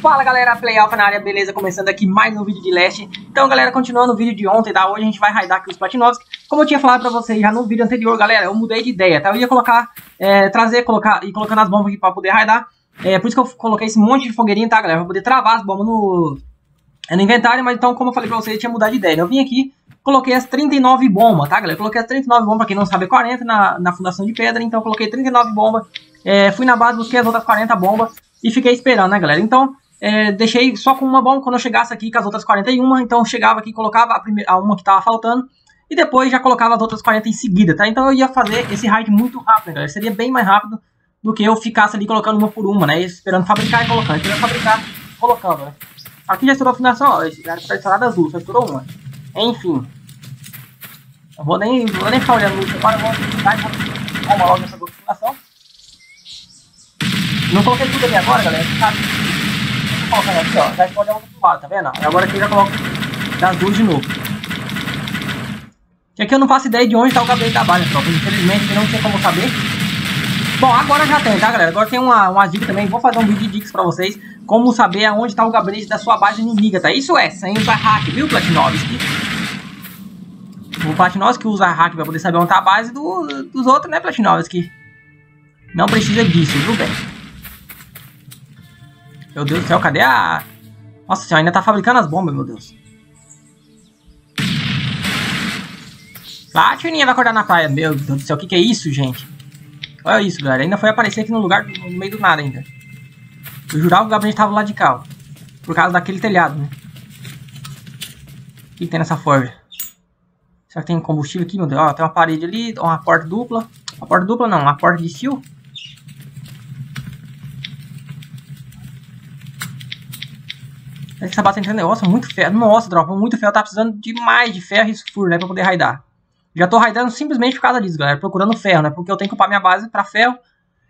Fala galera, Play Alpha na área, beleza? Começando aqui mais um vídeo de Leste. Então galera, continuando o vídeo de ontem, tá? Hoje a gente vai raidar aqui os Platinovs. Como eu tinha falado pra vocês já no vídeo anterior, galera, eu mudei de ideia, tá? Eu ia colocar, é, trazer, colocar e colocando as bombas aqui pra poder raidar. É por isso que eu coloquei esse monte de fogueirinha, tá galera? Pra poder travar as bombas no, é no inventário, mas então, como eu falei pra vocês, eu tinha mudado de ideia. Eu vim aqui, coloquei as 39 bombas, tá galera? Eu coloquei as 39 bombas, pra quem não sabe, é 40 na, na fundação de pedra, então eu coloquei 39 bombas. É, fui na base, busquei as outras 40 bombas e fiquei esperando, né galera? Então... É, deixei só com uma bomba quando eu chegasse aqui com as outras 41, então eu chegava aqui colocava a, primeira, a uma que tava faltando, e depois já colocava as outras 40 em seguida, tá? Então eu ia fazer esse raid muito rápido, né, galera? Seria bem mais rápido do que eu ficasse ali colocando uma por uma, né? Esperando fabricar e colocando. Esperando fabricar colocando, né? Aqui já estourou a fundação, ó. Já está estourada azul, só estourou uma. Enfim. Eu vou nem, vou nem ficar olhando isso agora, vou ficar e vou arrumar logo essa fundação. Não coloquei tudo ali agora, galera, tá? Colocando aqui, ó, já explode a outra pro lado, tá vendo? Agora aqui eu já coloco das duas de novo. E aqui eu não faço ideia de onde tá o gabinete da base, tropa. Infelizmente não tinha como saber. Bom, agora já tem, tá, galera? Agora tem uma, uma dica também. Vou fazer um vídeo de dicas pra vocês. Como saber aonde tá o gabinete da sua base inimiga, tá? Isso é, sem usar hack, viu, Platinovski? O Platinovski usa hack pra poder saber onde tá a base do, dos outros, né, Platinovski? Não precisa disso, viu, bem? Meu Deus do céu, cadê a... Nossa senhora, ainda tá fabricando as bombas, meu Deus. Lá, a Tininha vai acordar na praia. Meu Deus do céu, o que que é isso, gente? Olha isso, galera. Ainda foi aparecer aqui no lugar, no meio do nada ainda. Eu jurava que o gabinete tava lá de cá, ó. Por causa daquele telhado, né? O que, que tem nessa forja? Será que tem combustível aqui, meu Deus? Ó, tem uma parede ali, uma porta dupla. Uma porta dupla não, uma porta de steel. Essa base entrando negócio muito ferro. Nossa, dropa, muito ferro. Tá precisando demais de ferro e sulfuro, né? Pra poder raidar. Já tô raidando simplesmente por causa disso, galera. Procurando ferro, né? Porque eu tenho que upar minha base pra ferro.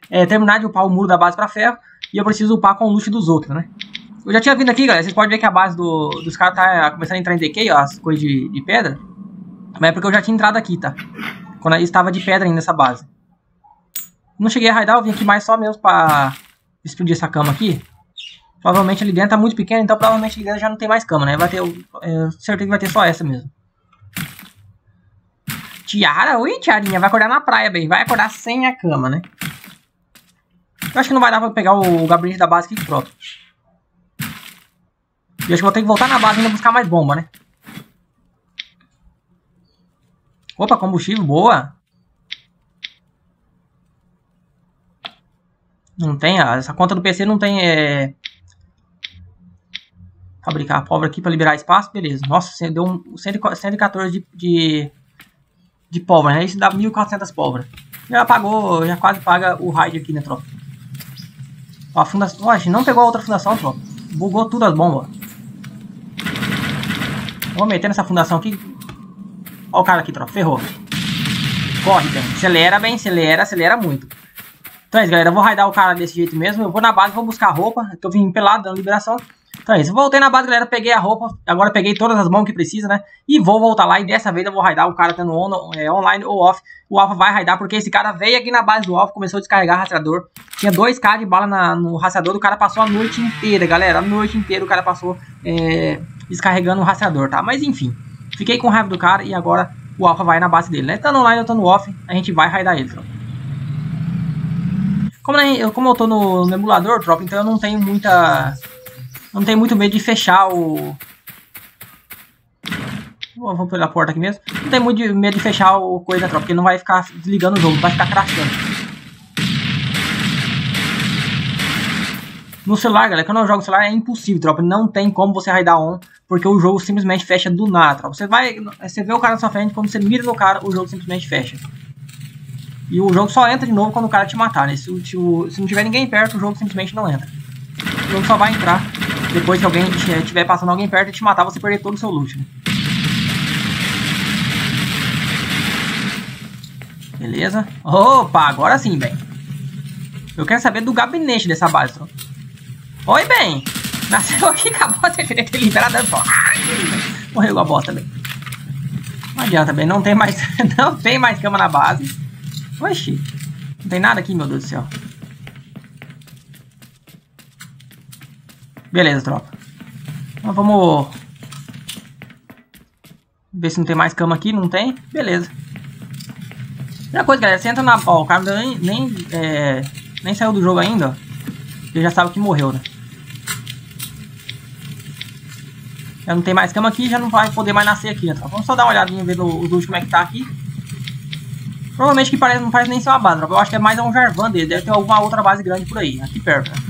É, terminar de upar o muro da base pra ferro. E eu preciso upar com o loot dos outros, né? Eu já tinha vindo aqui, galera. Vocês podem ver que a base do, dos caras tá começando a entrar em decay, ó. As coisas de, de pedra. Mas é porque eu já tinha entrado aqui, tá? Quando aí estava de pedra ainda nessa base. Não cheguei a raidar, eu vim aqui mais só mesmo pra explodir essa cama aqui. Provavelmente ali dentro tá muito pequeno, então provavelmente ali dentro já não tem mais cama, né? Vai ter, é, certeza que vai ter só essa mesmo. Tiara? Oi, Tiarinha, vai acordar na praia, bem. Vai acordar sem a cama, né? Eu acho que não vai dar pra pegar o gabinete da base aqui próprio. E acho que vou ter que voltar na base ainda buscar mais bomba, né? Opa, combustível, boa. Não tem, essa conta do PC não tem é, fabricar a pólvora aqui para liberar espaço, beleza. Nossa, deu um 114 de, de, de pólvora, né? Isso dá 1.400 pólvora. Já pagou, já quase paga o raid aqui, né, tropa? Ó, a fundação, a gente não pegou a outra fundação, tropa. Bugou tudo as bombas. Vou meter nessa fundação aqui. Ó o cara aqui, tropa, ferrou. Corre, bem. Acelera bem, acelera, acelera muito. Então é isso, galera. Eu vou raidar o cara desse jeito mesmo. Eu vou na base, vou buscar roupa. Eu vim pelado, dando liberação. Então é isso, voltei na base, galera, peguei a roupa, agora peguei todas as mãos que precisa, né? E vou voltar lá e dessa vez eu vou raidar o cara tendo on, é, online ou off. O Alpha vai raidar porque esse cara veio aqui na base do Alpha, começou a descarregar rastreador. Tinha 2k de bala na, no rastreador, o cara passou a noite inteira, galera. A noite inteira o cara passou é, descarregando o rastreador, tá? Mas enfim, fiquei com raiva do cara e agora o Alpha vai na base dele, né? Tanto online ou tanto off, a gente vai raidar ele, tropa. Como, eu, como eu tô no, no emulador, tropa, então eu não tenho muita não tem muito medo de fechar o... Vamos pela porta aqui mesmo. Não tem muito medo de fechar o coisa, tropa, porque não vai ficar desligando o jogo, vai ficar crashando. No celular, galera, quando eu jogo no celular é impossível, tropa. Não tem como você raidar on, porque o jogo simplesmente fecha do nada, tropa. Você vai, você vê o cara na sua frente, quando você mira no cara, o jogo simplesmente fecha. E o jogo só entra de novo quando o cara te matar, né? Se, se, se não tiver ninguém perto, o jogo simplesmente não entra. O jogo só vai entrar depois que alguém estiver passando alguém perto e te matar, você perder todo o seu loot. Né? Beleza. Opa, agora sim, bem. Eu quero saber do gabinete dessa base. Oi, bem. Nasceu aqui com a bosta, queria ter liberado. Morreu a bosta, bem. Não adianta, bem. Não tem mais, não tem mais cama na base. Oxi. Não tem nada aqui, meu Deus do céu. Beleza, tropa. Então vamos... Ver se não tem mais cama aqui. Não tem? Beleza. Primeira coisa, galera. Você entra na... Ó, o cara nem, nem, é... nem saiu do jogo ainda, ó. Ele já sabe que morreu, né? Já não tem mais cama aqui, já não vai poder mais nascer aqui, né? Vamos só dar uma olhadinha, ver os últimos como é que tá aqui. Provavelmente que parece, não parece nem ser uma base, eu acho que é mais um Jarvan dele, deve ter alguma outra base grande por aí, aqui perto, né?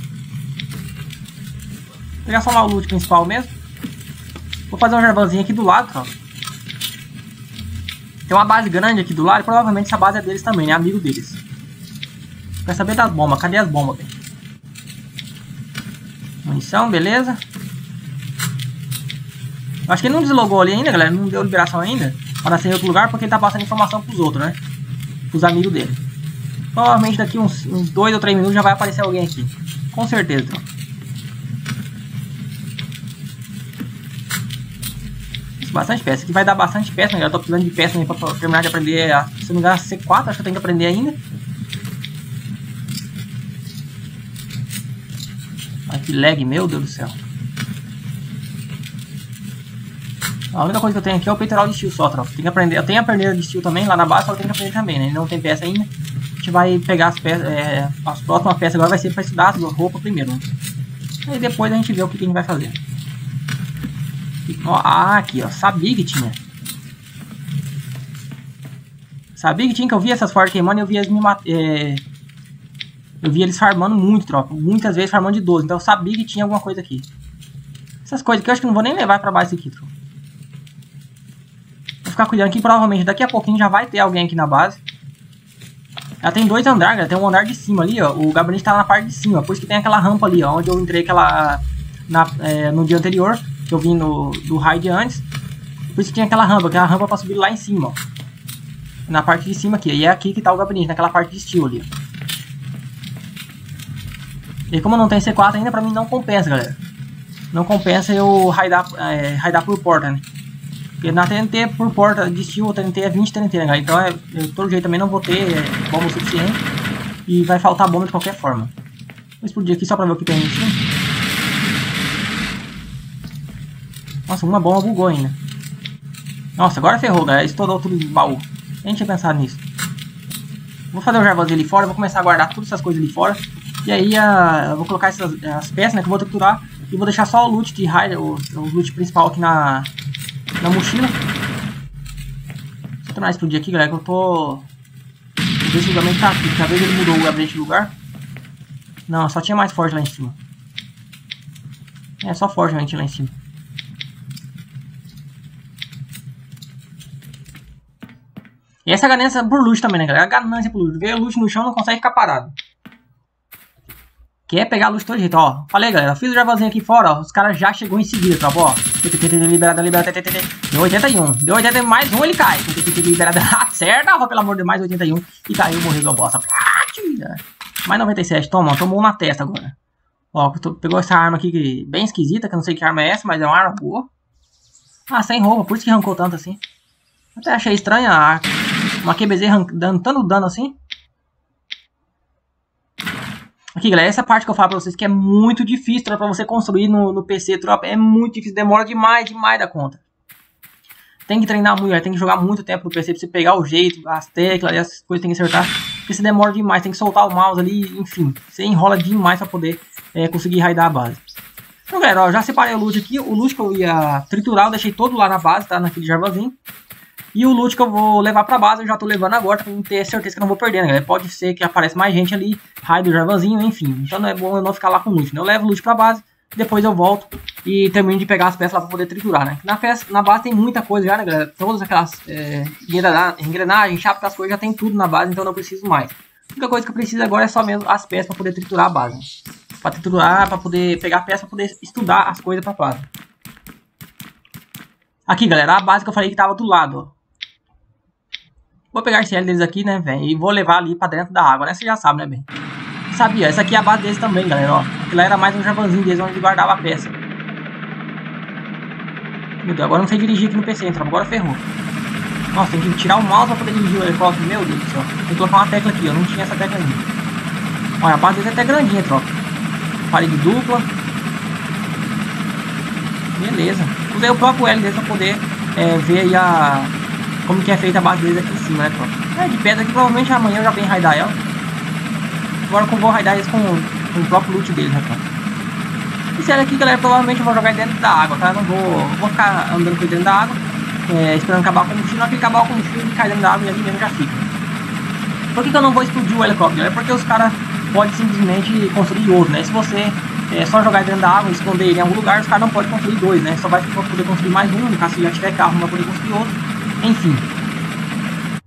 Pegar só lá o loot principal mesmo. Vou fazer um Jarvanzinho aqui do lado, ó. Tem uma base grande aqui do lado, provavelmente essa base é deles também, né? Amigo deles. Quer saber das bombas, cadê as bombas, velho? Munição, beleza. Acho que ele não deslogou ali ainda, galera. Não deu liberação ainda. Para nascer em outro lugar, porque ele tá passando informação pros outros, né? Pros amigos dele. Provavelmente daqui uns, uns dois ou três minutos já vai aparecer alguém aqui. Com certeza, então. Bastante peça. Aqui vai dar bastante peça, né? Eu tô precisando de peça né, pra, terminar de aprender a, se não me engano, a C4. Acho que eu tenho que aprender ainda. Ai, que lag, meu Deus do céu. A única coisa que eu tenho aqui é o peitoral de steel só, tropa. Tem que aprender. Eu tenho a perneira de steel também, lá na base, só que eu tenho que aprender também, né? Não tem peça ainda. A gente vai pegar as peças. É, as próximas peças agora vai ser pra estudar as roupas primeiro, né? Aí depois a gente vê o que, que a gente vai fazer. Ó, ah, aqui, ó. Sabia que tinha. Sabia que tinha que eu vi essas fortes queimando e eu vi eles me é... Eu vi eles farmando muito, tropa. Muitas vezes farmando de 12. Então eu sabia que tinha alguma coisa aqui. Essas coisas aqui eu acho que não vou nem levar pra base aqui, tropa ficar cuidando que provavelmente daqui a pouquinho já vai ter alguém aqui na base. Ela tem dois andares, ela tem um andar de cima ali, ó. O gabinete tá na parte de cima, por isso que tem aquela rampa ali, ó. Onde eu entrei aquela... Na, é, no dia anterior, que eu vim no, do raid antes. Por isso que tinha aquela rampa, aquela rampa pra subir lá em cima, ó. Na parte de cima aqui. E é aqui que tá o gabinete, naquela parte de estilo ali. E como não tem C4 ainda, pra mim não compensa, galera. Não compensa eu raidar, é, raidar por porta, né? Porque na TNT por porta de estilo, a TNT é 20 TNT, né, galera? Então, é, eu, todo jeito também não vou ter é, bomba o suficiente. E vai faltar bomba de qualquer forma. Vou explodir aqui só pra ver o que tem em Nossa, uma bomba bugou ainda. Nossa, agora ferrou, galera. Estourou tudo de baú. Nem tinha pensado nisso. Vou fazer o jarvãozinho ali fora. Vou começar a guardar todas essas coisas ali fora. E aí a, eu vou colocar essas as peças né, que eu vou triturar. E vou deixar só o loot de raid, o, o loot principal aqui na, na mochila. Deixa eu terminar explodir aqui, galera, que eu tô... Esse julgamento tá aqui, talvez ele mudou o gabinete de lugar. Não, só tinha mais forte lá em cima. É, só forte lá em cima. E essa ganância por luxo também, né, galera? A ganância por luxo. Ver luxo no chão não consegue ficar parado. Quer pegar a luz todo jeito, ó. Falei, galera. Fiz o Javazinho aqui fora, ó. Os caras já chegou em seguida, tá bom? Liberada, liberada, Deu 81. Deu 80, mais um ele cai. Liberada. Acerta, pelo amor de mais 81. E caiu, morreu igual bosta. Mais 97. Toma, tomou na testa agora. Ó, pegou essa arma aqui que, bem esquisita, que eu não sei que arma é essa, mas é uma arma boa. Ah, sem roupa, por isso que arrancou tanto assim. Até achei estranha uma QBZ dando dano assim. Aqui, galera, essa parte que eu falo pra vocês que é muito difícil pra você construir no, no PC, tropa. É muito difícil, demora demais, demais da conta. Tem que treinar muito, tem que jogar muito tempo no PC pra você pegar o jeito, as teclas, as coisas tem que acertar. Porque você demora demais, tem que soltar o mouse ali, enfim. Você enrola demais pra poder é, conseguir raidar a base. Então, galera, ó, já separei o loot aqui. O loot que eu ia triturar, eu deixei todo lá na base, tá? Naquele jarvazinho. E o loot que eu vou levar pra base, eu já tô levando agora, pra ter certeza que não vou perder, né? Pode ser que apareça mais gente ali, raio do Jarvanzinho, enfim. Então não é bom eu não ficar lá com loot, né? Eu levo o loot pra base, depois eu volto e termino de pegar as peças lá pra poder triturar, né? Na, peça, na base tem muita coisa já, né, galera? Todas aquelas é, engrenagens, chapa, as coisas, já tem tudo na base, então não preciso mais. A única coisa que eu preciso agora é só mesmo as peças pra poder triturar a base. Pra triturar, pra poder pegar peças, pra poder estudar as coisas pra base. Aqui, galera, a base que eu falei que tava do lado, ó. Vou pegar esse L deles aqui, né, velho? E vou levar ali pra dentro da água, né? Você já sabe, né, bem? Sabia, essa aqui é a base deles também, galera, ó. Aquilo era mais um javanzinho deles onde guardava a peça. Meu Deus, agora não sei dirigir aqui no PC, então agora ferrou. Nossa, tem que tirar o mouse pra poder dirigir o helicóptero. Meu Deus do céu. Tem que colocar uma tecla aqui, eu não tinha essa tecla ainda. Olha, a base deles é até grandinha, tropa. Parede dupla. Beleza. Usei o próprio L deles pra poder é, ver aí a... Como que é feita a base deles aqui em cima, né, tropa? É, de pedra que provavelmente amanhã eu já venho raidar ela. Agora eu vou raidar eles com, com o próprio loot deles, né, tropa? Esse aqui, galera, provavelmente eu vou jogar dentro da água, tá? não vou, vou ficar andando por dentro da água, é, esperando acabar o combustível. Na hora que acabar o combustível, ele cai dentro da água e ali mesmo já fica. Por que, que eu não vou explodir o helicóptero? É porque os caras podem simplesmente construir outro, né? Se você é, só jogar dentro da água e esconder ele em algum lugar, os caras não podem construir dois, né? Só vai poder construir mais um, no caso se já tiver carro, não vai poder construir outro. Enfim,